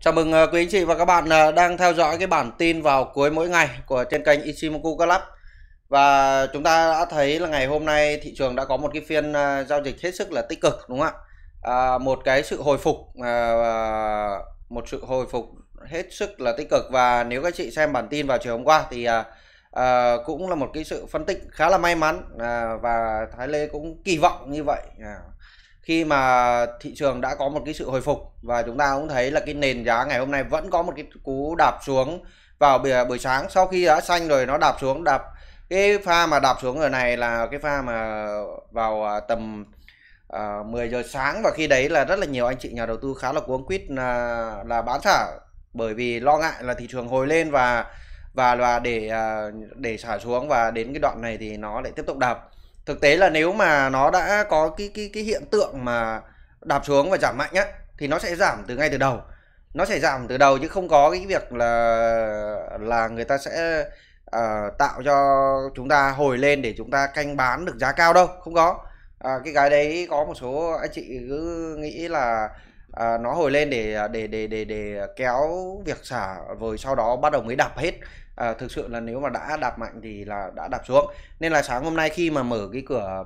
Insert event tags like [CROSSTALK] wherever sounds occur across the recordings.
Chào mừng à, quý anh chị và các bạn à, đang theo dõi cái bản tin vào cuối mỗi ngày của trên kênh Ichimoku Club. Và chúng ta đã thấy là ngày hôm nay thị trường đã có một cái phiên à, giao dịch hết sức là tích cực đúng không ạ? À, một cái sự hồi phục à, một sự hồi phục hết sức là tích cực và nếu các chị xem bản tin vào chiều hôm qua thì à, à, cũng là một cái sự phân tích khá là may mắn à, và Thái Lê cũng kỳ vọng như vậy. À, khi mà thị trường đã có một cái sự hồi phục và chúng ta cũng thấy là cái nền giá ngày hôm nay vẫn có một cái cú đạp xuống vào buổi, buổi sáng. Sau khi đã xanh rồi nó đạp xuống đạp cái pha mà đạp xuống ở này là cái pha mà vào à, tầm à, uh, 10 giờ sáng. Và khi đấy là rất là nhiều anh chị nhà đầu tư khá là cuống quýt là, là bán xả bởi vì lo ngại là thị trường hồi lên và và là để à, để xả xuống. Và đến cái đoạn này thì nó lại tiếp tục đạp thực tế là nếu mà nó đã có cái cái cái hiện tượng mà đạp xuống và giảm mạnh á thì nó sẽ giảm từ ngay từ đầu. Nó sẽ giảm từ đầu chứ không có cái việc là là người ta sẽ uh, tạo cho chúng ta hồi lên để chúng ta canh bán được giá cao đâu. Không có. Uh, cái cái đấy có một số anh chị cứ nghĩ là uh, nó hồi lên để để để để để kéo việc xả rồi sau đó bắt đầu mới đạp hết à, thực sự là nếu mà đã đạp mạnh thì là đã đạp xuống. Nên là sáng hôm nay khi mà mở cái cửa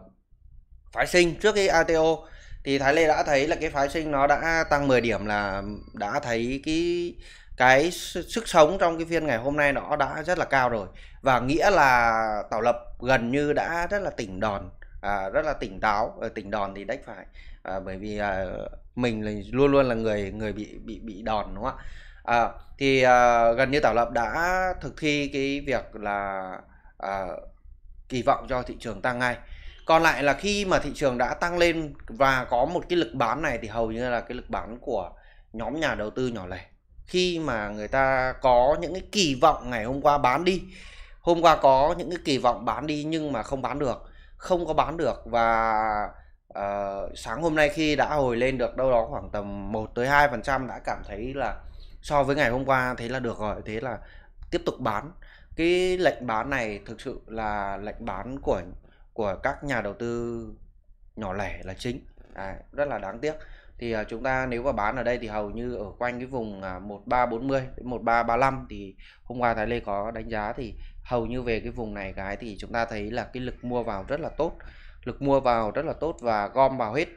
phái sinh trước cái ATO thì Thái Lê đã thấy là cái phái sinh nó đã tăng 10 điểm là đã thấy cái cái sức sống trong cái phiên ngày hôm nay nó đã rất là cao rồi. Và nghĩa là tạo Lập gần như đã rất là tỉnh đòn à, rất là tỉnh táo ở tỉnh đòn thì đách phải à, bởi vì à, mình là luôn luôn là người người bị bị bị đòn đúng không ạ? À, thì à, gần như tạo Lập đã thực thi cái việc là à, kỳ vọng cho thị trường tăng ngay. Còn lại là khi mà thị trường đã tăng lên và có một cái lực bán này thì hầu như là cái lực bán của nhóm nhà đầu tư nhỏ lẻ. Khi mà người ta có những cái kỳ vọng ngày hôm qua bán đi hôm qua có những cái kỳ vọng bán đi nhưng mà không bán được không có bán được và uh, sáng hôm nay khi đã hồi lên được đâu đó khoảng tầm 1 tới 2 phần trăm đã cảm thấy là so với ngày hôm qua thế là được rồi thế là tiếp tục bán. Cái lệnh bán này thực sự là lệnh bán của của các nhà đầu tư nhỏ lẻ là chính. À, rất là đáng tiếc. Thì uh, chúng ta nếu mà bán ở đây thì hầu như ở quanh cái vùng à, uh, 1340 đến 1335 thì hôm qua Thái Lê có đánh giá thì hầu như về cái vùng này cái thì chúng ta thấy là cái lực mua vào rất là tốt lực mua vào rất là tốt và gom vào hết.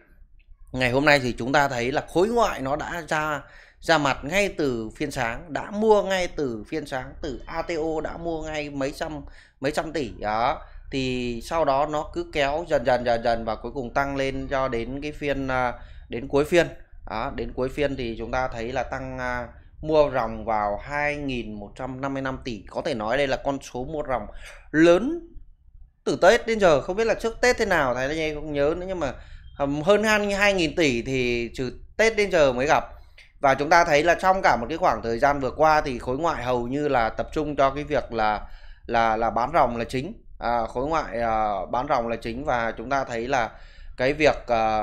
Ngày hôm nay thì chúng ta thấy là khối ngoại nó đã ra ra mặt ngay từ phiên sáng đã mua ngay từ phiên sáng từ ATO đã mua ngay mấy trăm mấy trăm tỷ đó. Thì sau đó nó cứ kéo dần dần dần dần và cuối cùng tăng lên cho đến cái phiên à, đến cuối phiên. Đó, đến cuối phiên thì chúng ta thấy là tăng uh, mua ròng vào 2.155 tỷ. Có thể nói đây là con số mua ròng lớn từ Tết đến giờ. Không biết là trước Tết thế nào thầy anh không nhớ nữa nhưng mà hơn 2.000 tỷ thì trừ Tết đến giờ mới gặp và chúng ta thấy là trong cả một cái khoảng thời gian vừa qua thì khối ngoại hầu như là tập trung cho cái việc là là là bán ròng là chính. À, khối ngoại à, bán ròng là chính và chúng ta thấy là cái việc à,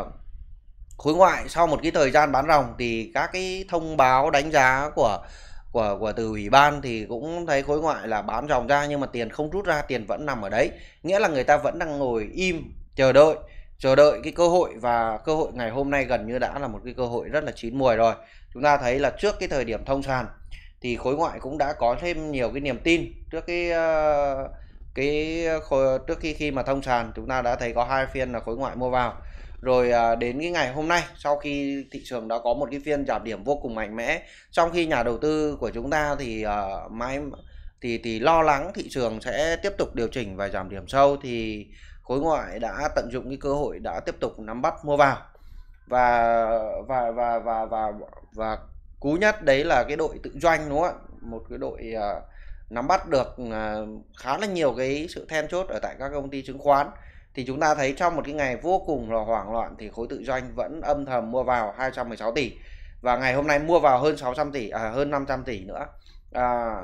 khối ngoại sau một cái thời gian bán ròng thì các cái thông báo đánh giá của của của từ ủy ban thì cũng thấy khối ngoại là bán ròng ra nhưng mà tiền không rút ra tiền vẫn nằm ở đấy. Nghĩa là người ta vẫn đang ngồi im chờ đợi chờ đợi cái cơ hội và cơ hội ngày hôm nay gần như đã là một cái cơ hội rất là chín mùi rồi chúng ta thấy là trước cái thời điểm thông sàn thì khối ngoại cũng đã có thêm nhiều cái niềm tin. Trước cái ờ, cái khối, trước khi khi mà thông sàn chúng ta đã thấy có hai phiên là khối ngoại mua vào. Rồi à, đến cái ngày hôm nay sau khi thị trường đã có một cái phiên giảm điểm vô cùng mạnh mẽ trong khi nhà đầu tư của chúng ta thì uh, mãi thì thì lo lắng thị trường sẽ tiếp tục điều chỉnh và giảm điểm sâu thì khối ngoại đã tận dụng cái cơ hội đã tiếp tục nắm bắt mua vào và và và và và và cú nhất đấy là cái đội tự doanh đúng không ạ? Một cái đội uh, nắm bắt được uh, khá là nhiều cái sự then chốt ở tại các công ty chứng khoán. Thì chúng ta thấy trong một cái ngày vô cùng là hoảng loạn thì khối tự doanh vẫn âm thầm mua vào 216 tỷ. Và ngày hôm nay mua vào hơn 600 tỷ à, hơn 500 tỷ nữa. À,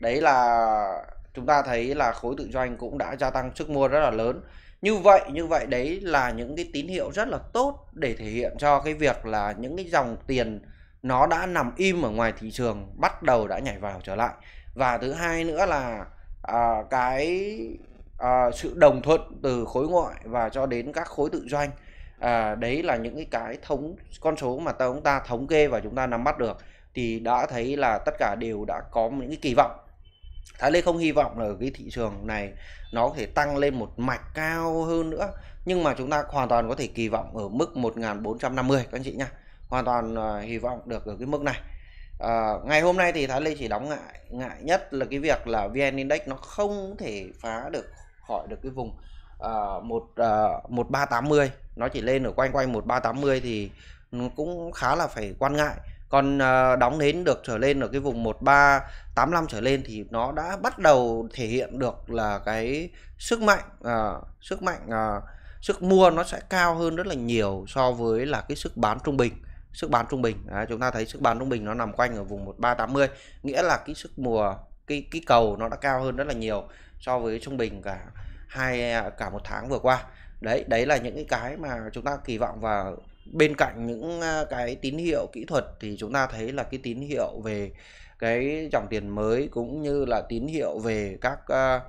đấy là chúng ta thấy là khối tự doanh cũng đã gia tăng sức mua rất là lớn như vậy như vậy đấy là những cái tín hiệu rất là tốt để thể hiện cho cái việc là những cái dòng tiền nó đã nằm im ở ngoài thị trường bắt đầu đã nhảy vào trở lại. Và thứ hai nữa là à, cái à, sự đồng thuận từ khối ngoại và cho đến các khối tự doanh à, đấy là những cái cái thống con số mà chúng ta thống kê và chúng ta nắm bắt được thì đã thấy là tất cả đều đã có những cái kỳ vọng. Thái Lê không hy vọng là ở cái thị trường này nó có thể tăng lên một mạch cao hơn nữa nhưng mà chúng ta hoàn toàn có thể kỳ vọng ở mức 1450 các anh chị nhá. Hoàn toàn uh, hy vọng được ở cái mức này. À, ngày hôm nay thì Thái Lê chỉ đóng ngại ngại nhất là cái việc là VN Index nó không thể phá được khỏi được cái vùng uh, một à, uh, 1380 nó chỉ lên ở quanh quanh 1380 thì cũng khá là phải quan ngại còn uh, đóng đến được trở lên ở cái vùng 1385 trở lên thì nó đã bắt đầu thể hiện được là cái sức mạnh uh, sức mạnh uh, sức mua nó sẽ cao hơn rất là nhiều so với là cái sức bán trung bình sức bán trung bình. Đấy, chúng ta thấy sức bán trung bình nó nằm quanh ở vùng 1380 nghĩa là cái sức mùa cái cái cầu nó đã cao hơn rất là nhiều so với trung bình cả hai à, cả một tháng vừa qua. Đấy đấy là những cái cái mà chúng ta kỳ vọng vào bên cạnh những cái tín hiệu kỹ thuật thì chúng ta thấy là cái tín hiệu về cái dòng tiền mới cũng như là tín hiệu về các uh,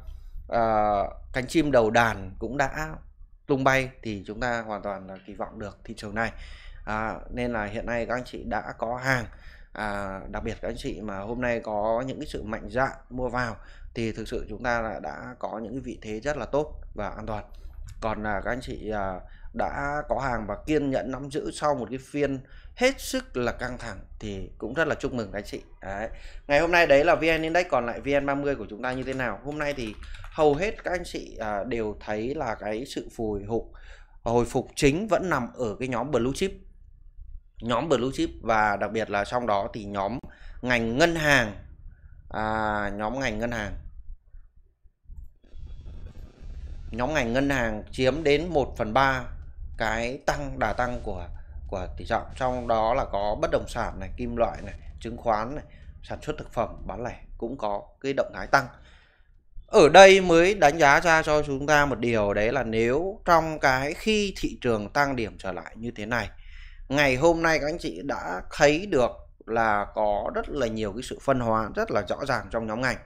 uh, cánh chim đầu đàn cũng đã tung bay thì chúng ta hoàn toàn là kỳ vọng được thị trường này. À, nên là hiện nay các anh chị đã có hàng. À, đặc biệt các anh chị mà hôm nay có những cái sự mạnh dạn mua vào thì thực sự chúng ta là đã có những cái vị thế rất là tốt và an toàn. Còn là các anh chị à, đã có hàng và kiên nhẫn nắm giữ sau một cái phiên hết sức là căng thẳng thì cũng rất là chúc mừng các anh chị. Đấy. ngày hôm nay đấy là vn index còn lại vn 30 của chúng ta như thế nào? Hôm nay thì hầu hết các anh chị à, đều thấy là cái sự phục hụt hồi phục chính vẫn nằm ở cái nhóm blue chip. Nhóm blue chip và đặc biệt là trong đó thì nhóm ngành ngân hàng à, nhóm ngành ngân hàng. Nhóm ngành ngân hàng chiếm đến 1 phần 3 cái tăng, đà tăng của của tỷ trọng. Trong đó là có bất động sản này, kim loại này, chứng khoán này, sản xuất thực phẩm, bán lẻ cũng có cái động thái tăng. Ở đây mới đánh giá ra cho chúng ta một điều, đấy là nếu trong cái khi thị trường tăng điểm trở lại như thế này, ngày hôm nay các anh chị đã thấy được là có rất là nhiều cái sự phân hóa rất là rõ ràng trong nhóm ngành.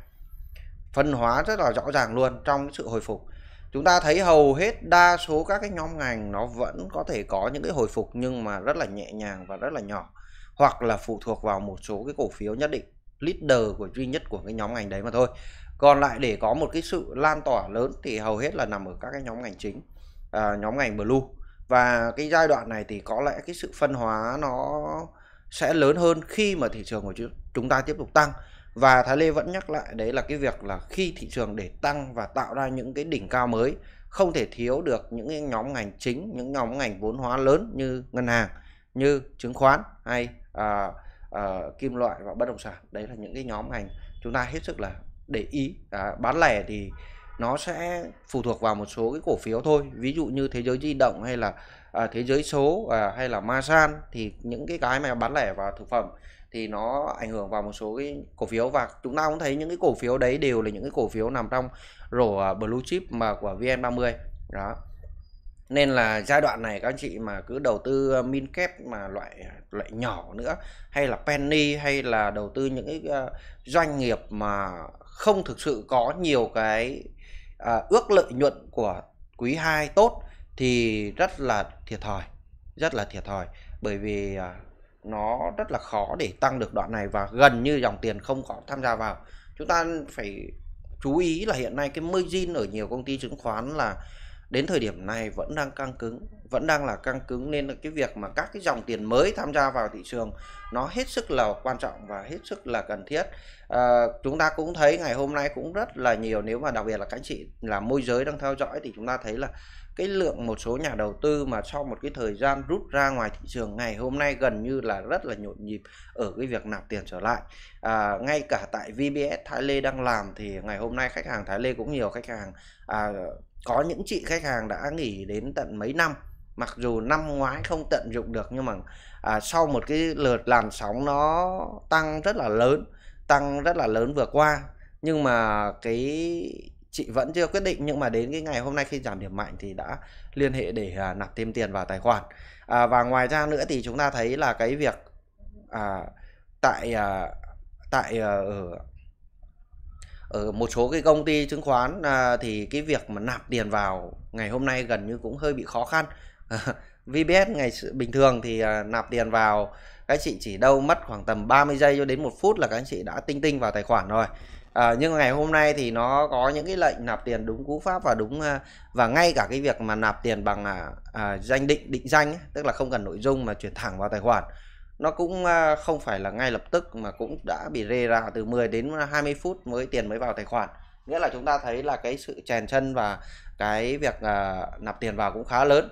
Phân hóa rất là rõ ràng luôn trong sự hồi phục chúng ta thấy hầu hết đa số các cái nhóm ngành nó vẫn có thể có những cái hồi phục nhưng mà rất là nhẹ nhàng và rất là nhỏ hoặc là phụ thuộc vào một số cái cổ phiếu nhất định leader của duy nhất của cái nhóm ngành đấy mà thôi. Còn lại để có một cái sự lan tỏa lớn thì hầu hết là nằm ở các cái nhóm ngành chính à, nhóm ngành blue. Và cái giai đoạn này thì có lẽ cái sự phân hóa nó sẽ lớn hơn khi mà thị trường của chúng ta tiếp tục tăng và Thái Lê vẫn nhắc lại đấy là cái việc là khi thị trường để tăng và tạo ra những cái đỉnh cao mới không thể thiếu được những cái nhóm ngành chính những nhóm ngành vốn hóa lớn như ngân hàng như chứng khoán hay à, à, kim loại và bất động sản. Đấy là những cái nhóm ngành chúng ta hết sức là để ý. À, bán lẻ thì nó sẽ phụ thuộc vào một số cái cổ phiếu thôi. Ví dụ như thế giới di động hay là à, thế giới số à, hay là masan thì những cái cái mà bán lẻ và thực phẩm thì nó ảnh hưởng vào một số cái cổ phiếu. Và chúng ta cũng thấy những cái cổ phiếu đấy đều là những cái cổ phiếu nằm trong rổ à, blue chip mà của VN30. Đó. Nên là giai đoạn này các anh chị mà cứ đầu tư à, min kép mà loại à, loại nhỏ nữa hay là penny hay là đầu tư những cái doanh nghiệp mà không thực sự có nhiều cái à, ước lợi nhuận của quý 2 tốt thì rất là thiệt thòi rất là thiệt thòi. Bởi vì à, nó rất là khó để tăng được đoạn này và gần như dòng tiền không có tham gia vào. Chúng ta phải chú ý là hiện nay cái margin ở nhiều công ty chứng khoán là đến thời điểm này vẫn đang căng cứng vẫn đang là căng cứng nên là cái việc mà các cái dòng tiền mới tham gia vào thị trường nó hết sức là quan trọng và hết sức là cần thiết. À, chúng ta cũng thấy ngày hôm nay cũng rất là nhiều nếu mà đặc biệt là các anh chị là môi giới đang theo dõi thì chúng ta thấy là cái lượng một số nhà đầu tư mà sau một cái thời gian rút ra ngoài thị trường ngày hôm nay gần như là rất là nhộn nhịp ở cái việc nạp tiền trở lại. À, ngay cả tại VBS Thái Lê đang làm thì ngày hôm nay khách hàng Thái Lê cũng nhiều khách hàng à, có những chị khách hàng đã nghỉ đến tận mấy năm mặc dù năm ngoái không tận dụng được nhưng mà à, sau một cái lượt làn sóng nó tăng rất là lớn tăng rất là lớn vừa qua. Nhưng mà cái chị vẫn chưa quyết định nhưng mà đến cái ngày hôm nay khi giảm điểm mạnh thì đã liên hệ để à, nạp thêm tiền vào tài khoản. À, và ngoài ra nữa thì chúng ta thấy là cái việc à, tại à, tại à, ở ở một số cái công ty chứng khoán à, thì cái việc mà nạp tiền vào ngày hôm nay gần như cũng hơi bị khó khăn. [LAUGHS] VBS ngày bình thường thì à, nạp tiền vào các anh chị chỉ đâu mất khoảng tầm 30 giây cho đến một phút là các anh chị đã tinh tinh vào tài khoản rồi. À, nhưng ngày hôm nay thì nó có những cái lệnh nạp tiền đúng cú pháp và đúng à, và ngay cả cái việc mà nạp tiền bằng à, à, danh định định danh ấy, tức là không cần nội dung mà chuyển thẳng vào tài khoản nó cũng à, không phải là ngay lập tức mà cũng đã bị rê ra từ 10 đến à, 20 phút mới tiền mới vào tài khoản nghĩa là chúng ta thấy là cái sự chèn chân và cái việc à, nạp tiền vào cũng khá lớn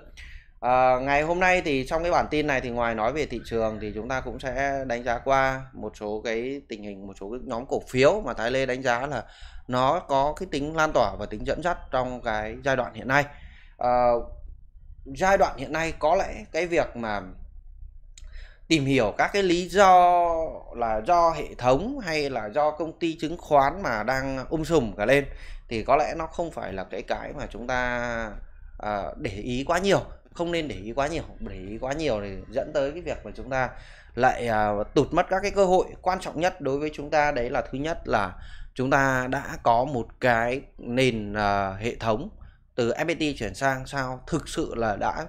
À, ngày hôm nay thì trong cái bản tin này thì ngoài nói về thị trường thì chúng ta cũng sẽ đánh giá qua một số cái tình hình một số cái nhóm cổ phiếu mà Thái Lê đánh giá là nó có cái tính lan tỏa và tính dẫn dắt trong cái giai đoạn hiện nay. À, giai đoạn hiện nay có lẽ cái việc mà tìm hiểu các cái lý do là do hệ thống hay là do công ty chứng khoán mà đang um sùm cả lên thì có lẽ nó không phải là cái cái mà chúng ta à, để ý quá nhiều. Không nên để ý quá nhiều. Để ý quá nhiều thì dẫn tới cái việc mà chúng ta lại uh, tụt mất các cái cơ hội. Quan trọng nhất đối với chúng ta đấy là thứ nhất là chúng ta đã có một cái nền uh, hệ thống từ FPT chuyển sang sao thực sự là đã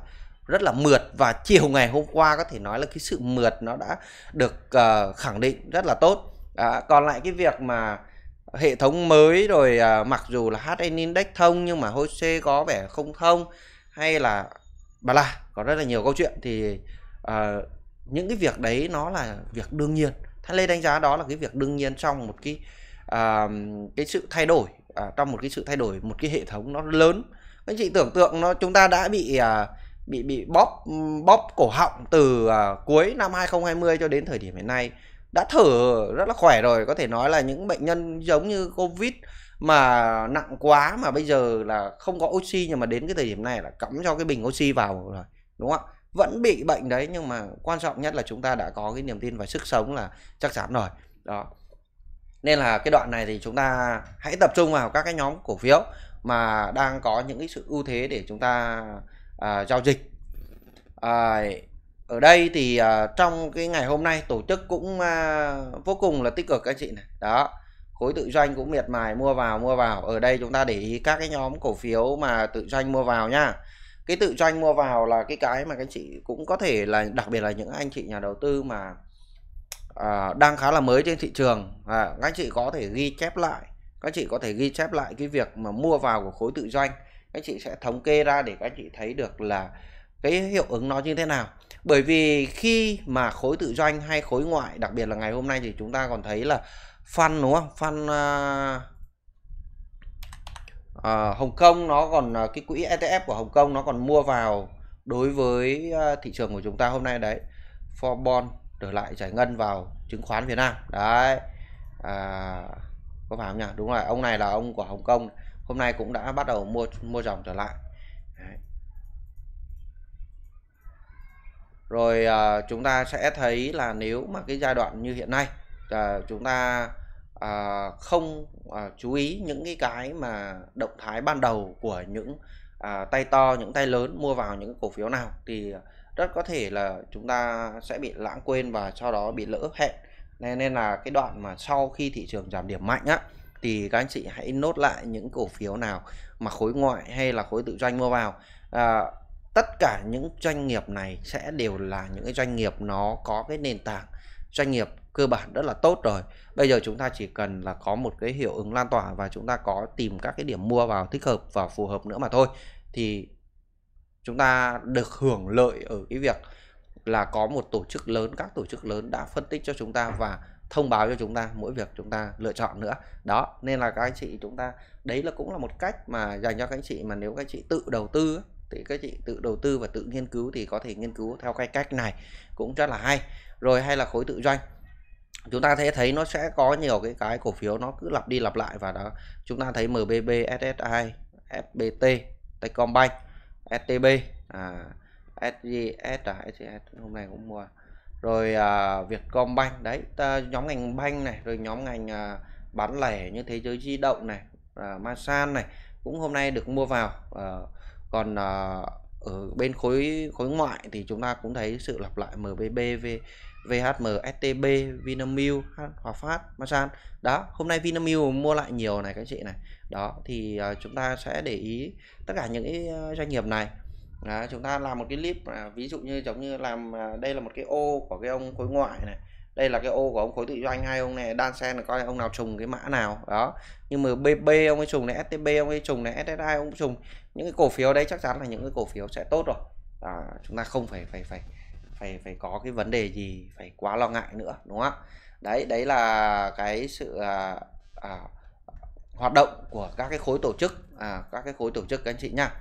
rất là mượt. Và chiều ngày hôm qua có thể nói là cái sự mượt nó đã được uh, khẳng định rất là tốt. À, còn lại cái việc mà hệ thống mới rồi uh, mặc dù là HN Index thông nhưng mà HOSE có vẻ không thông hay là bà la có rất là nhiều câu chuyện thì uh, những cái việc đấy nó là việc đương nhiên. Thái Lê đánh giá đó là cái việc đương nhiên trong một cái uh, cái sự thay đổi uh, trong một cái sự thay đổi một cái hệ thống nó lớn. Các chị tưởng tượng nó chúng ta đã bị uh, bị bị bóp bóp cổ họng từ uh, cuối năm 2020 cho đến thời điểm hiện nay. Đã thở rất là khỏe rồi có thể nói là những bệnh nhân giống như covid mà nặng quá mà bây giờ là không có oxy nhưng mà đến cái thời điểm này là cắm cho cái bình oxy vào rồi đúng không ạ? Vẫn bị bệnh đấy nhưng mà quan trọng nhất là chúng ta đã có cái niềm tin và sức sống là chắc chắn rồi. Đó. Nên là cái đoạn này thì chúng ta hãy tập trung vào các cái nhóm cổ phiếu mà đang có những cái sự ưu thế để chúng ta à, giao dịch. À, ở đây thì à, trong cái ngày hôm nay tổ chức cũng à, vô cùng là tích cực các chị này. Đó khối tự doanh cũng miệt mài mua vào mua vào. Ở đây chúng ta để ý các cái nhóm cổ phiếu mà tự doanh mua vào nha. Cái tự doanh mua vào là cái cái mà các chị cũng có thể là đặc biệt là những anh chị nhà đầu tư mà à, đang khá là mới trên thị trường. À, các chị có thể ghi chép lại các chị có thể ghi chép lại cái việc mà mua vào của khối tự doanh các chị sẽ thống kê ra để các chị thấy được là cái hiệu ứng nó như thế nào. Bởi vì khi mà khối tự doanh hay khối ngoại đặc biệt là ngày hôm nay thì chúng ta còn thấy là phân đúng không? Phân uh, à, uh, à, Hồng Kông nó còn uh, cái quỹ ETF của Hồng Kông nó còn mua vào đối với uh, thị trường của chúng ta hôm nay đấy. For bond trở lại giải ngân vào chứng khoán Việt Nam. Đấy. À, có phải không nhỉ? Đúng rồi ông này là ông của Hồng Kông hôm nay cũng đã bắt đầu mua mua dòng trở lại đấy. rồi à, chúng ta sẽ thấy là nếu mà cái giai đoạn như hiện nay à, chúng ta à, không à, chú ý những cái cái mà động thái ban đầu của những à, tay to những tay lớn mua vào những cổ phiếu nào thì rất có thể là chúng ta sẽ bị lãng quên và sau đó bị lỡ hẹn nên nên là cái đoạn mà sau khi thị trường giảm điểm mạnh á thì các anh chị hãy nốt lại những cổ phiếu nào mà khối ngoại hay là khối tự doanh mua vào. À, tất cả những doanh nghiệp này sẽ đều là những cái doanh nghiệp nó có cái nền tảng doanh nghiệp cơ bản rất là tốt rồi. Bây giờ chúng ta chỉ cần là có một cái hiệu ứng lan tỏa và chúng ta có tìm các cái điểm mua vào thích hợp và phù hợp nữa mà thôi thì chúng ta được hưởng lợi ở cái việc là có một tổ chức lớn các tổ chức lớn đã phân tích cho chúng ta và thông báo cho chúng ta mỗi việc chúng ta lựa chọn nữa. Đó nên là các anh chị chúng ta đấy là cũng là một cách mà dành cho các anh chị mà nếu các anh chị tự đầu tư thì các chị tự đầu tư và tự nghiên cứu thì có thể nghiên cứu theo cái cách này cũng rất là hay. Rồi hay là khối tự doanh. Chúng ta sẽ thấy nó sẽ có nhiều cái cái cổ phiếu nó cứ lặp đi lặp lại và đó. Chúng ta thấy MBB, SSI, FBT, Techcombank, STB, à, SGS, à, SGS hôm nay cũng mua rồi à, Vietcombank đấy ta, nhóm ngành banh này rồi nhóm ngành à, bán lẻ như thế giới di động này à, Masan này cũng hôm nay được mua vào à, còn à, ở bên khối khối ngoại thì chúng ta cũng thấy sự lặp lại MBB, v, VHM, STB, Vinamilk, Hòa Phát, Masan. Đó, hôm nay Vinamilk mua lại nhiều này các chị này. Đó thì uh, chúng ta sẽ để ý tất cả những cái à, doanh nghiệp này đó, chúng ta làm một cái clip à, ví dụ như giống như làm à, đây là một cái ô của cái ông khối ngoại này đây là cái ô của ông khối tự doanh hai ông này đan xen là coi ông nào trùng cái mã nào đó. Nhưng mà BB ông ấy trùng này STB ông ấy trùng này SSI ông ấy trùng những cái cổ phiếu đấy chắc chắn là những cái cổ phiếu sẽ tốt rồi. À, chúng ta không phải phải phải phải phải có cái vấn đề gì phải quá lo ngại nữa đúng không đấy đấy là cái sự à, à, hoạt động của các cái khối tổ chức à, các cái khối tổ chức các anh chị nhá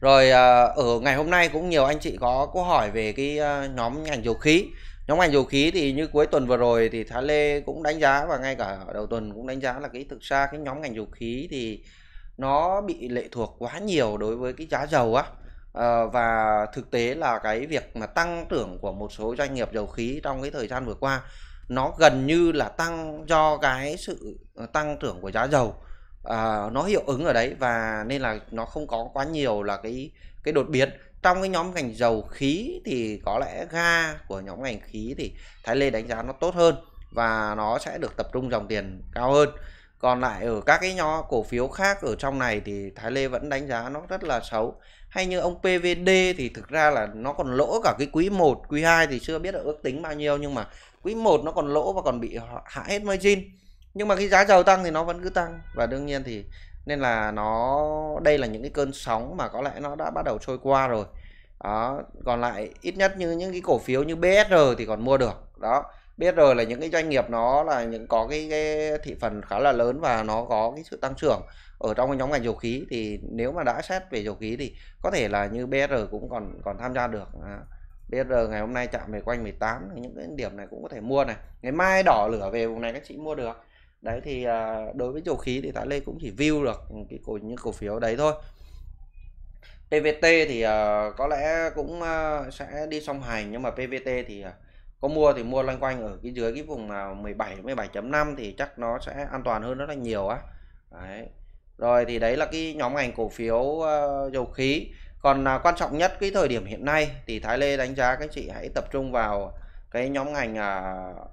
rồi à, ở ngày hôm nay cũng nhiều anh chị có câu hỏi về cái à, nhóm ngành dầu khí. Nhóm ngành dầu khí thì như cuối tuần vừa rồi thì Thái Lê cũng đánh giá và ngay cả đầu tuần cũng đánh giá là cái thực ra cái nhóm ngành dầu khí thì nó bị lệ thuộc quá nhiều đối với cái giá dầu á. À, và thực tế là cái việc mà tăng trưởng của một số doanh nghiệp dầu khí trong cái thời gian vừa qua nó gần như là tăng do cái sự ờ, tăng trưởng của giá dầu uh, nó hiệu ứng ở đấy và nên là nó không có quá nhiều là cái cái đột biến. Trong cái nhóm ngành dầu khí thì có lẽ ga của nhóm ngành khí thì Thái Lê đánh giá nó tốt hơn và nó sẽ được tập trung dòng tiền cao hơn. Còn lại ở các cái nhóm cổ phiếu khác ở trong này thì Thái Lê vẫn đánh giá nó rất là xấu. Hay như ông PVD thì thực ra là nó còn lỗ cả cái quý 1, quý 2 thì chưa biết là ước tính bao nhiêu nhưng mà quý 1 nó còn lỗ và còn bị hạ hết margin nhưng mà cái giá dầu tăng thì nó vẫn cứ tăng. Và đương nhiên thì nên là nó đây là những cái cơn sóng mà có lẽ nó đã bắt đầu trôi qua rồi. Đó còn lại ít nhất như những cái cổ phiếu như BSR thì còn mua được. Đó BSR là những cái doanh nghiệp nó là những có cái, cái thị phần khá là lớn và nó có cái sự tăng trưởng ở trong cái nhóm ngành dầu khí. Thì nếu mà đã xét về dầu khí thì có thể là như BSR cũng còn còn tham gia được. À, BSR ngày hôm nay chạm về quanh 18 thì những cái điểm này cũng có thể mua này. Ngày mai đỏ lửa về vùng này các chị mua được đấy thì uh, đối với dầu khí thì Thái Lê cũng chỉ view được cái cổ những cổ phiếu đấy thôi. PVT thì uh, có lẽ cũng uh, sẽ đi song hành nhưng mà PVT thì uh, có mua thì mua loanh quanh ở cái dưới cái vùng uh, 17 17.5 thì chắc nó sẽ an toàn hơn rất là nhiều á. Đấy. Rồi thì đấy là cái nhóm ngành cổ phiếu uh, dầu khí. Còn uh, quan trọng nhất cái thời điểm hiện nay thì Thái Lê đánh giá các chị hãy tập trung vào cái nhóm ngành uh,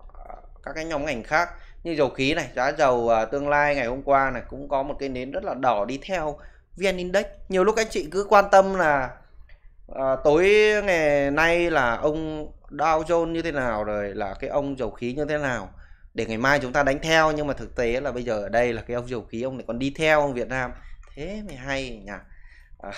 các cái nhóm ngành khác như dầu khí này giá dầu uh, tương lai ngày hôm qua này cũng có một cái nến rất là đỏ đi theo VN Index. Nhiều lúc anh chị cứ quan tâm là à, tối ngày nay là ông Dow Jones như thế nào rồi là cái ông dầu khí như thế nào để ngày mai chúng ta đánh theo. Nhưng mà thực tế là bây giờ ở đây là cái ông dầu khí ông lại còn đi theo ông Việt Nam. Thế mới hay nhỉ? À,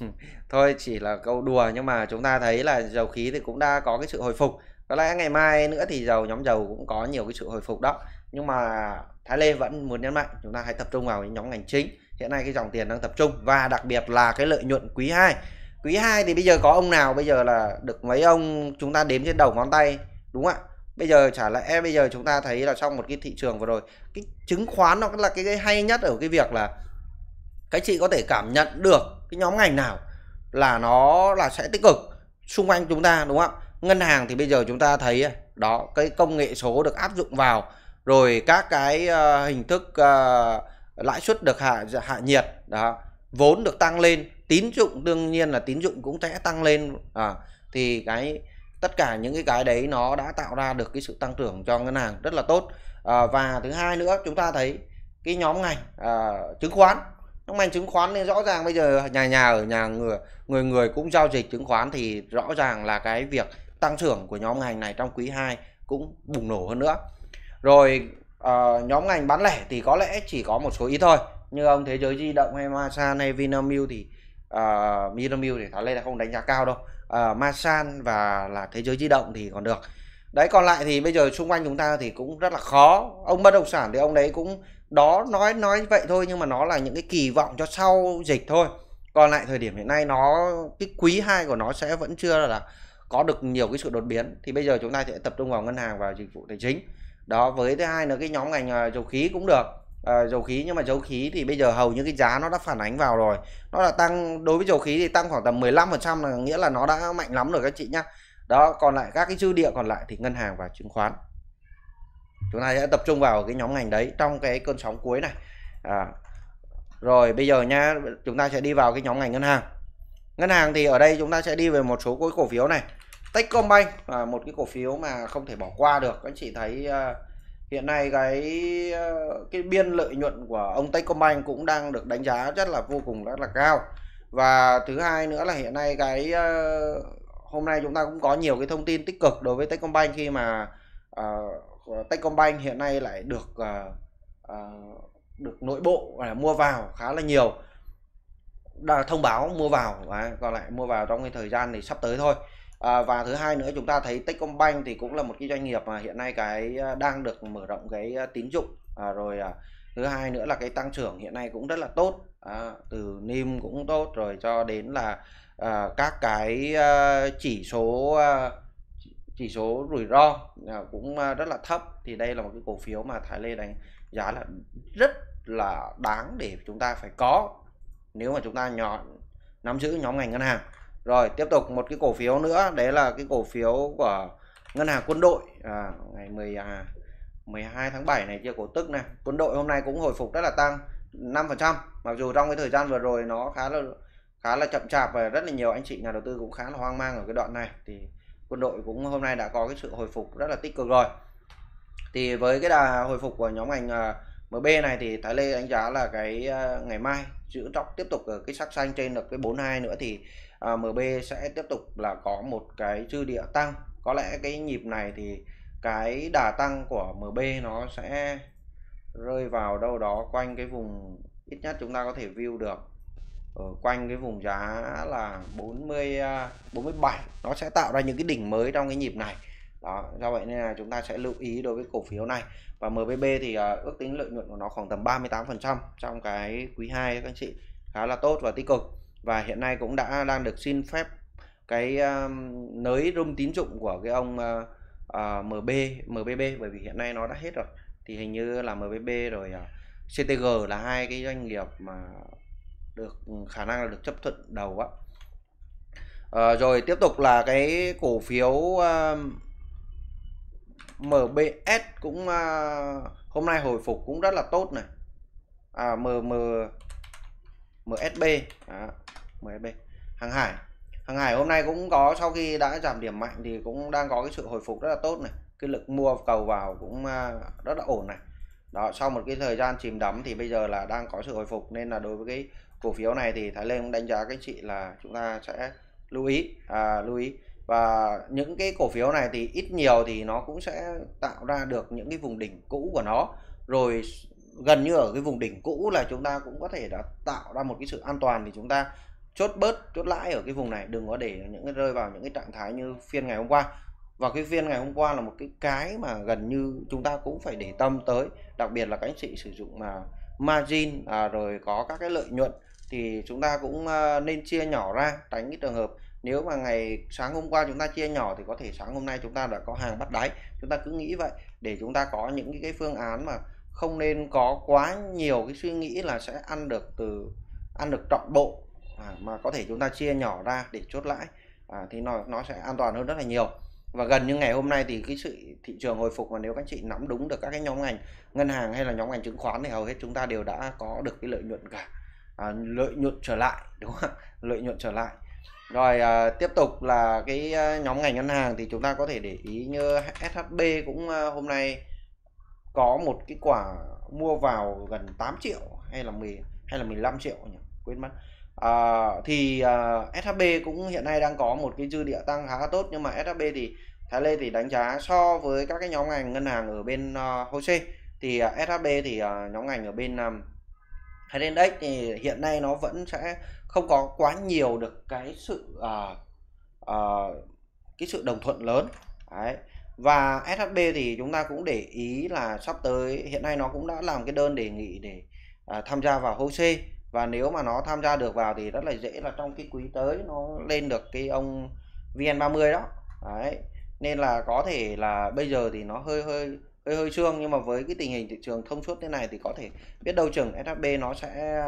[LAUGHS] thôi chỉ là câu đùa nhưng mà chúng ta thấy là dầu khí thì cũng đã có cái sự hồi phục có lẽ ngày mai nữa thì dầu nhóm dầu cũng có nhiều cái sự hồi phục đó. Nhưng mà Thái Lê vẫn muốn nhấn mạnh chúng ta hãy tập trung vào những nhóm ngành chính. Hiện nay cái dòng tiền đang tập trung và đặc biệt là cái lợi nhuận quý 2 quý 2 thì bây giờ có ông nào bây giờ là được mấy ông chúng ta đếm trên đầu ngón tay đúng không ạ? Bây giờ chả lẽ bây giờ chúng ta thấy là trong một cái thị trường vừa rồi cái chứng khoán nó là cái, cái hay nhất ở cái việc là các chị có thể cảm nhận được cái nhóm ngành nào là nó là sẽ tích cực xung quanh chúng ta đúng không ạ? Ngân hàng thì bây giờ chúng ta thấy đó cái công nghệ số được áp dụng vào rồi các cái uh, hình thức uh, lãi suất được hạ hạ nhiệt đó vốn được tăng lên tín dụng đương nhiên là tín dụng cũng sẽ tăng lên à, thì cái tất cả những cái cái đấy nó đã tạo ra được cái sự tăng trưởng cho ngân hàng rất là tốt. À, và thứ hai nữa chúng ta thấy cái nhóm ngành à, chứng khoán nhóm ngành chứng khoán nên rõ ràng bây giờ nhà nhà ở nhà người người người cũng giao dịch chứng khoán thì rõ ràng là cái việc tăng trưởng của nhóm ngành này trong quý 2 cũng bùng nổ hơn nữa. Rồi uh, nhóm ngành bán lẻ thì có lẽ chỉ có một số ít thôi. Như ông thế giới di động hay Masan hay Vinamilk thì uh, Vinamilk thì thái lên là không đánh giá cao đâu. Uh, Masan và là thế giới di động thì còn được. Đấy còn lại thì bây giờ xung quanh chúng ta thì cũng rất là khó. Ông bất động sản thì ông đấy cũng đó nói nói vậy thôi nhưng mà nó là những cái kỳ vọng cho sau dịch thôi. Còn lại thời điểm hiện nay nó cái quý 2 của nó sẽ vẫn chưa là có được nhiều cái sự đột biến thì bây giờ chúng ta sẽ tập trung vào ngân hàng và dịch vụ tài chính. Đó với thứ hai là cái nhóm ngành ờ, dầu khí cũng được. À, dầu khí nhưng mà dầu khí thì bây giờ hầu như cái giá nó đã phản ánh vào rồi. Nó là tăng đối với dầu khí thì tăng khoảng tầm 15 phần trăm là nghĩa là nó đã mạnh lắm rồi các chị nhá. Đó còn lại các cái dư địa còn lại thì ngân hàng và chứng khoán. Chúng ta sẽ tập trung vào cái nhóm ngành đấy trong cái cơn sóng cuối này. À, rồi bây giờ nha chúng ta sẽ đi vào cái nhóm ngành ngân hàng. Ngân hàng thì ở đây chúng ta sẽ đi về một số cái cổ phiếu này. Techcombank là một cái cổ phiếu mà không thể bỏ qua được. Các anh chị thấy uh, hiện nay cái uh, cái biên lợi nhuận của ông Techcombank cũng đang được đánh giá rất là vô cùng rất là cao. Và thứ hai nữa là hiện nay cái uh, hôm nay chúng ta cũng có nhiều cái thông tin tích cực đối với Techcombank khi mà uh, Techcombank hiện nay lại được uh, uh, được nội bộ là mua vào khá là nhiều. Đã thông báo mua vào và còn lại mua vào trong cái thời gian thì sắp tới thôi à, và thứ hai nữa chúng ta thấy Techcombank thì cũng là một cái doanh nghiệp mà hiện nay cái ờ, đang được mở rộng cái ờ, tín dụng. À, rồi à, thứ hai nữa là cái tăng trưởng hiện nay cũng rất là tốt. À, từ nim cũng tốt rồi cho đến là à, các cái à, chỉ số à, chỉ số rủi ro à, cũng à, rất là thấp. Thì đây là một cái cổ phiếu mà Thái Lê đánh giá là rất là đáng để chúng ta phải có nếu mà chúng ta nhỏ nắm giữ nhóm ngành ngân hàng rồi tiếp tục một cái cổ phiếu nữa đấy là cái cổ phiếu của ngân hàng quân đội. À, ngày 10 à, 12 tháng 7 này chưa cổ tức này. Quân đội hôm nay cũng hồi phục rất là tăng 5% mặc dù trong cái thời gian vừa rồi nó khá là khá là chậm chạp và rất là nhiều anh chị nhà đầu tư cũng khá là hoang mang ở cái đoạn này thì quân đội cũng hôm nay đã có cái sự hồi phục rất là tích cực rồi. Thì với cái đà hồi phục của nhóm ngành à, MB này thì Thái Lê đánh giá là cái à, ngày mai giữ trọng tiếp tục ở cái sắc xanh trên được cái 42 nữa thì Ờ, à, MB sẽ tiếp tục là có một cái dư địa tăng. Có lẽ cái nhịp này thì cái đà tăng của MB nó sẽ rơi vào đâu đó quanh cái vùng ít nhất chúng ta có thể view được ở quanh cái vùng giá là 40 47 à, nó sẽ tạo ra những cái đỉnh mới trong cái nhịp này. Đó do vậy nên là chúng ta sẽ lưu ý đối với cổ phiếu này. Và MBB thì uh, ước tính lợi nhuận của nó khoảng tầm 38% trong cái quý 2 các anh chị. Khá là tốt và tích cực và hiện nay cũng đã đang được xin phép cái uh, nới room tín dụng của cái ông ờ, ờ, uh, uh, MB MBB bởi vì hiện nay nó đã hết rồi. Thì hình như là MBB rồi ờ, uh, CTG là hai cái doanh nghiệp mà được ừ, khả năng là được chấp thuận đầu á. Uh, rồi tiếp tục là cái cổ phiếu um, uh, MBS cũng uh, hôm nay hồi phục cũng rất là tốt này. À MM MSB à, MSB hàng hải. Hàng hải hôm nay cũng có sau khi đã giảm điểm mạnh thì cũng đang có cái sự hồi phục rất là tốt này. Cái lực mua cầu vào cũng à, rất là ổn này. Đó sau một cái thời gian chìm đắm thì bây giờ là đang có sự hồi phục nên là đối với cái cổ phiếu này thì Thái Lên cũng đánh giá các chị là chúng ta sẽ lưu ý à, lưu ý. Và những cái cổ phiếu này thì ít nhiều thì nó cũng sẽ tạo ra được những cái vùng đỉnh cũ của nó. Rồi gần như ở cái vùng đỉnh cũ là chúng ta cũng có thể đã tạo ra một cái sự an toàn thì chúng ta chốt bớt chốt lãi ở cái vùng này đừng có để những cái rơi vào những cái trạng thái như phiên ngày hôm qua. Và cái phiên ngày hôm qua là một cái cái mà gần như chúng ta cũng phải để tâm tới đặc biệt là các anh chị sử dụng mà margin à, rồi có các cái lợi nhuận thì chúng ta cũng à, nên chia nhỏ ra tránh cái trường hợp nếu mà ngày sáng hôm qua chúng ta chia nhỏ thì có thể sáng hôm nay chúng ta đã có hàng bắt đáy. Chúng ta cứ nghĩ vậy để chúng ta có những cái phương án mà không nên có quá nhiều cái suy nghĩ là sẽ ăn được từ ăn được trọn bộ à, mà có thể chúng ta chia nhỏ ra để chốt lãi à, thì nó nó sẽ an toàn hơn rất là nhiều. Và gần như ngày hôm nay thì cái sự thị trường hồi phục mà nếu các chị nắm đúng được các cái nhóm ngành ngân hàng hay là nhóm ngành chứng khoán thì hầu hết chúng ta đều đã có được cái lợi nhuận cả. À, lợi nhuận trở lại đúng không [LAUGHS] lợi nhuận trở lại. Rồi à, tiếp tục là cái à, nhóm ngành ngân hàng thì chúng ta có thể để ý như SHB cũng à, hôm nay có một cái quả mua vào gần 8 triệu hay là 10 hay là 15 triệu nhỉ? Quên mất à, thì ờ, à, SHB cũng hiện nay đang có một cái dư địa tăng khá là tốt nhưng mà SHB thì Thái Lê thì đánh giá so với các cái nhóm ngành ngân hàng ở bên ờ, uh, HOSE thì uh, SHB thì uh, nhóm ngành ở bên um, HN Index thì hiện nay nó vẫn sẽ không có quá nhiều được cái sự uh, uh, cái sự đồng thuận lớn Đấy. và SHB thì chúng ta cũng để ý là sắp tới hiện nay nó cũng đã làm cái đơn đề nghị để uh, tham gia vào HOSE và nếu mà nó tham gia được vào thì rất là dễ là trong cái quý tới nó lên được cái ông VN30 đó Đấy. nên là có thể là bây giờ thì nó hơi hơi hơi hơi xương nhưng mà với cái tình hình thị trường thông suốt thế này thì có thể biết đâu chừng SHB nó sẽ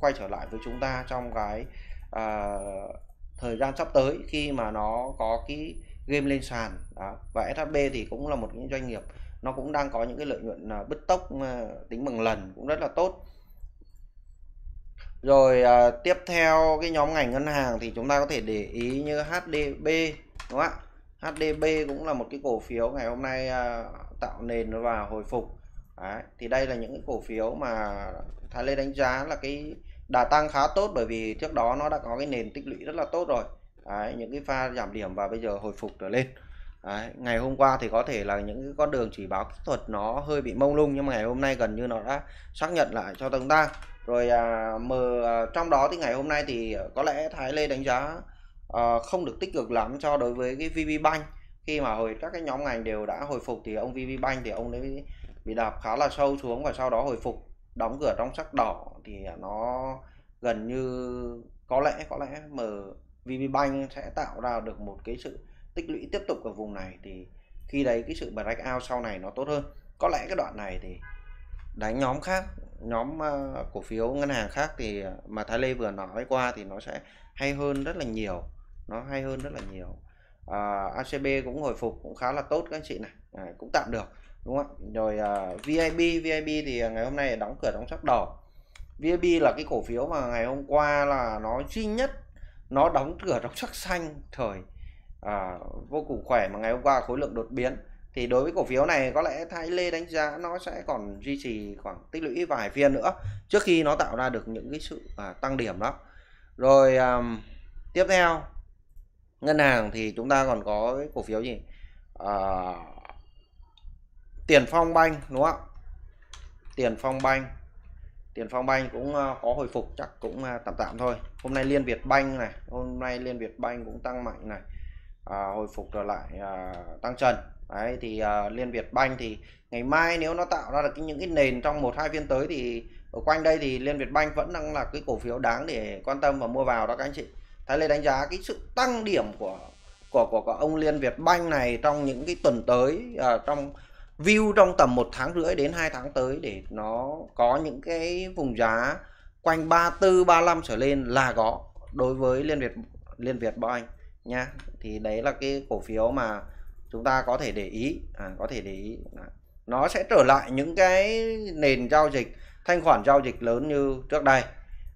quay trở lại với chúng ta trong cái à, thời gian sắp tới khi mà nó có cái game lên sàn đó. và SHB thì cũng là một những doanh nghiệp nó cũng đang có những cái lợi nhuận à, bứt tốc à, tính bằng lần cũng rất là tốt rồi à, tiếp theo cái nhóm ngành ngân hàng thì chúng ta có thể để ý như HDB đúng không ạ? HDB cũng là một cái cổ phiếu ngày hôm nay à, tạo nền và hồi phục. Đấy. thì đây là những cái cổ phiếu mà Thái Lê đánh giá là cái đà tăng khá tốt bởi vì trước đó nó đã có cái nền tích lũy rất là tốt rồi. Đấy, những cái pha giảm điểm và bây giờ hồi phục trở lên. Đấy, ngày hôm qua thì có thể là những cái con đường chỉ báo kỹ thuật nó hơi bị mông lung nhưng mà ngày hôm nay gần như nó đã xác nhận lại cho chúng ta rồi à, mờ à, trong đó thì ngày hôm nay thì có lẽ Thái Lê đánh giá à, không được tích cực lắm cho đối với cái VB Bank. Khi mà hồi các cái nhóm ngành đều đã hồi phục thì ông VB Bank thì ông ấy bị đạp khá là sâu xuống và sau đó hồi phục đóng cửa trong sắc đỏ thì nó gần như có lẽ có lẽ mở VB Bank sẽ tạo ra được một cái sự tích lũy tiếp tục ở vùng này thì khi đấy cái sự breakout sau này nó tốt hơn. Có lẽ cái đoạn này thì đánh nhóm khác nhóm ờ, cổ phiếu ngân hàng khác thì ờ, mà Thái Lê vừa nói qua thì nó sẽ hay hơn rất là nhiều nó hay hơn rất là nhiều. Ờ, à, ACB cũng hồi phục cũng khá là tốt các anh chị này. À, cũng tạm được đúng không rồi à, VIB VIB thì ngày hôm nay đóng cửa đóng sắc đỏ. VIB là cái cổ phiếu mà ngày hôm qua là nó duy nhất nó đóng cửa đóng sắc xanh thời à, vô cùng khỏe mà ngày hôm qua khối lượng đột biến thì đối với cổ phiếu này có lẽ Thái Lê đánh giá nó sẽ còn duy trì khoảng tích lũy vài phiên nữa trước khi nó tạo ra được những cái sự à, tăng điểm đó. Rồi à, tiếp theo ngân hàng thì chúng ta còn có cái cổ phiếu gì? À, tiền phong banh đúng không tiền phong banh. Tiền phong banh cũng ờ, có hồi phục chắc cũng ờ, tạm tạm thôi. Hôm nay liên việt banh này hôm nay liên việt banh cũng tăng mạnh này. À, hồi phục trở lại à, tăng trần đấy thì uh, liên việt banh thì ngày mai nếu nó tạo ra được những cái nền trong một hai phiên tới thì ở quanh đây thì liên việt banh vẫn đang là cái cổ phiếu đáng để quan tâm và mua vào đó các anh chị. Thái Lê đánh giá cái sự tăng điểm của của của, của ông Liên Việt Banh này trong những cái tuần tới uh, trong view trong tầm một tháng rưỡi đến 2 tháng tới để nó có những cái vùng giá quanh 34 35 trở lên là có đối với Liên Việt Liên Việt Banh nha thì đấy là cái cổ phiếu mà chúng ta có thể để ý à, có thể để ý à, nó sẽ trở lại những cái nền giao dịch thanh khoản giao dịch lớn như trước đây.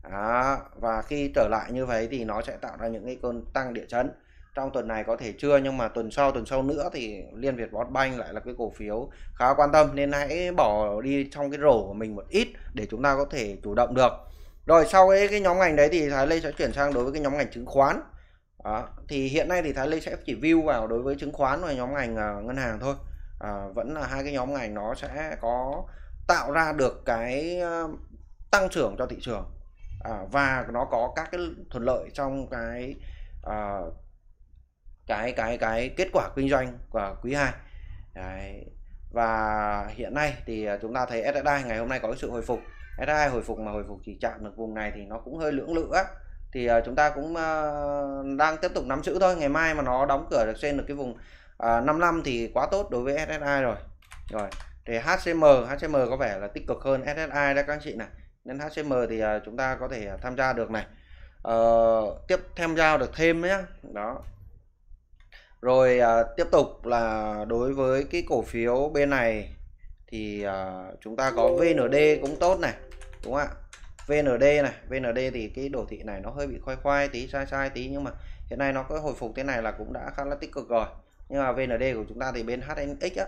À, và khi trở lại như vậy thì nó sẽ tạo ra những cái cơn tăng địa chấn. Trong tuần này có thể chưa nhưng mà tuần sau tuần sau nữa thì Liên Việt bot Banh lại là cái cổ phiếu khá quan tâm nên hãy bỏ đi trong cái rổ của mình một ít để chúng ta có thể chủ động được. Rồi sau cái, cái nhóm ngành đấy thì Thái Lê sẽ chuyển sang đối với cái nhóm ngành chứng khoán đó. thì hiện nay thì Thái Lê sẽ chỉ view vào đối với chứng khoán và nhóm ngành uh, ngân hàng thôi à, vẫn là hai cái nhóm ngành nó sẽ có tạo ra được cái uh, tăng trưởng cho thị trường à, và nó có các cái thuận lợi trong cái uh, cái cái cái kết quả kinh doanh của quý 2 Đấy. và hiện nay thì chúng ta thấy SSI ngày hôm nay có cái sự hồi phục SSI hồi phục mà hồi phục chỉ chạm được vùng này thì nó cũng hơi lưỡng lự á thì uh, chúng ta cũng uh, đang tiếp tục nắm giữ thôi. Ngày mai mà nó đóng cửa được trên được cái vùng ờ, uh, 55 thì quá tốt đối với SSI rồi. Rồi thì HCM HCM có vẻ là tích cực hơn SSI đó các anh chị này. Nên HCM thì uh, chúng ta có thể tham gia được này. Uh, tiếp tham gia được thêm nhé đó. Rồi uh, tiếp tục là đối với cái cổ phiếu bên này thì uh, chúng ta có VND cũng tốt này đúng không ạ? VND này VND thì cái đồ thị này nó hơi bị khoai khoai tí sai sai tí nhưng mà hiện nay nó có hồi phục thế này là cũng đã khá là tích cực rồi. Nhưng mà VND của chúng ta thì bên HNX á.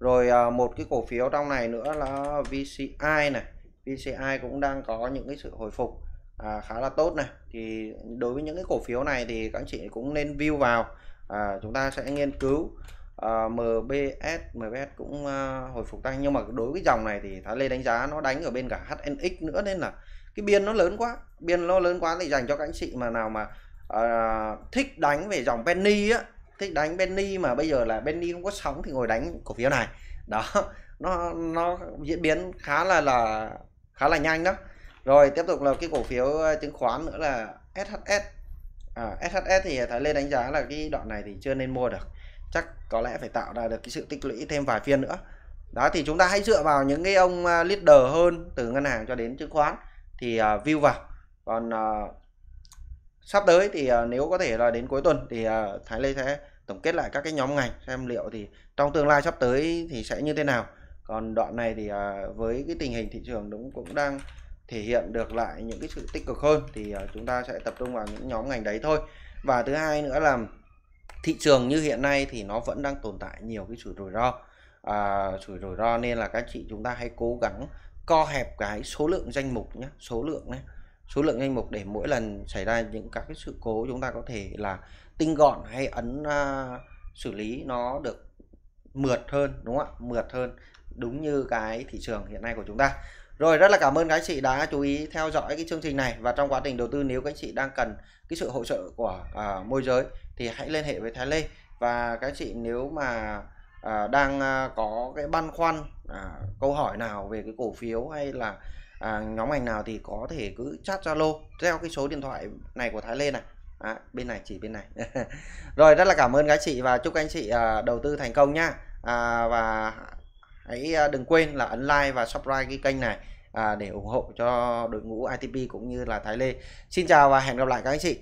Rồi à, một cái cổ phiếu trong này nữa là VCI này. VCI cũng đang có những cái sự hồi phục à, khá là tốt này. Thì đối với những cái cổ phiếu này thì các anh chị cũng nên view vào. À, chúng ta sẽ nghiên cứu. À, MBS MBS cũng à, hồi phục tăng. Nhưng mà đối với dòng này thì Thái Lê đánh giá nó đánh ở bên cả HNX nữa nên là cái biên nó lớn quá biên nó lớn quá thì dành cho các anh chị mà nào mà uh, thích đánh về dòng penny á thích đánh penny mà bây giờ là penny không có sóng thì ngồi đánh cổ phiếu này. Đó [LAUGHS] nó nó diễn biến khá là là khá là nhanh đó. Rồi tiếp tục là cái cổ phiếu ờ, chứng khoán nữa là SHS à, SHS thì thái lên đánh giá là cái đoạn này thì chưa nên mua được. Chắc có lẽ phải tạo ra được cái sự tích lũy thêm vài phiên nữa. Đó thì chúng ta hãy dựa vào những cái ông ờ, leader hơn từ ngân hàng cho đến chứng khoán thì uh, view vào. Còn uh, sắp tới thì uh, nếu có thể là đến cuối tuần thì uh, Thái Lê sẽ tổng kết lại các cái nhóm ngành xem liệu thì trong tương lai sắp tới thì sẽ như thế nào. Còn đoạn này thì uh, với cái tình hình thị trường đúng cũng đang thể hiện được lại những cái sự tích cực hơn thì uh, chúng ta sẽ tập trung vào những nhóm ngành đấy thôi. Và thứ hai nữa là thị trường như hiện nay thì nó vẫn đang tồn tại nhiều cái sự rủi ro. À, rủi ro nên là các chị chúng ta hãy cố gắng co hẹp cái số lượng danh mục nhé số lượng đấy số lượng danh mục để mỗi lần xảy ra những các cái sự cố chúng ta có thể là tinh gọn hay ấn uh, xử lý nó được mượt hơn đúng không ạ? Mượt hơn đúng như cái thị trường hiện nay của chúng ta. Rồi rất là cảm ơn các chị đã chú ý theo dõi cái chương trình này. Và trong quá trình đầu tư nếu các chị đang cần cái sự hỗ trợ của uh, môi giới thì hãy liên hệ với Thái Lê. Và các chị nếu mà à, đang à, có cái băn khoăn à, câu hỏi nào về cái cổ phiếu hay là à, nhóm ngành nào thì có thể cứ chat Zalo theo cái số điện thoại này của Thái Lê này. À, bên này chỉ bên này. [LAUGHS] Rồi rất là cảm ơn các chị và chúc anh chị à, đầu tư thành công nhá. À, và hãy à, đừng quên là ấn like và subscribe cái kênh này à, để ủng hộ cho đội ngũ ITP cũng như là Thái Lê. Xin chào và hẹn gặp lại các anh chị.